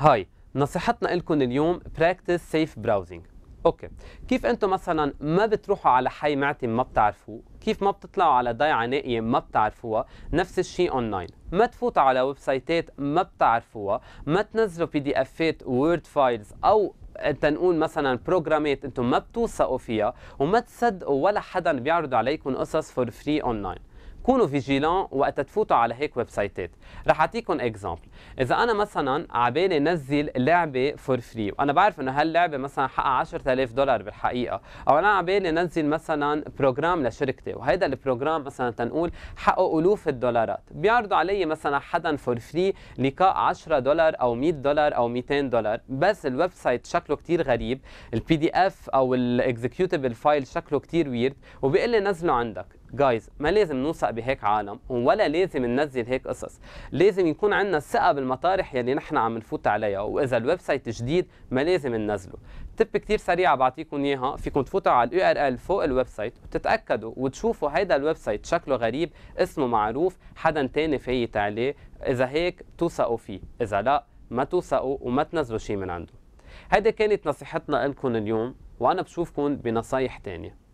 هاي نصيحتنا لكم اليوم practice safe browsing okay. كيف أنتم مثلا ما بتروحوا على حي معتم ما بتعرفوه؟ كيف ما بتطلعوا على ضيعة نائية ما بتعرفوها؟ نفس الشيء اونلاين ما تفوتوا على website ات ما بتعرفوها. ما تنزلوا PDF ات Word files أو تنقول مثلا program ات أنتم ما بتوثقوا فيها. وما تصدقوا ولا حدا بيعرض عليكم قصص for free online كونوا vigilant وقت تفوتوا على هيك website ات رح اعطيكم example. إذا أنا مثلا عبالي نزل لعبة for free وأنا بعرف إنه هاللعبة مثلا حقها 10000 دولار بالحقيقة أو أنا عبالي نزل مثلا program لشركتي وهذا ال program مثلا تنقول حقه ألوف الدولارات. بيعرضوا علي مثلا حدا for free لقاء 10 دولار أو 100 دولار أو 200 دولار. بس ال website شكله كثير غريب ال PDF أو ال executable file شكله كثير weird وبيقول لي نزله عندك. guys ما لازم نوثق بهيك عالم ولا لازم ننزل هيك قصص. لازم يكون عندنا ثقة بالمطارح يلي نحن عم نفوت عليها وإذا ال website جديد ما لازم ننزله. tip كثير سريعه بعطيكم إياها فيكم تفوتوا على ال URL فوق ال website وتتأكدوا وتشوفوا هيدا ال website شكله غريب اسمه معروف حدا تاني فايت عليه. إذا هيك توثقوا فيه إذا لا ما توثقوا وما تنزلوا شيء من عنده. هيدي كانت نصيحتنا لكم اليوم وأنا بشوفكم بنصايح تانية.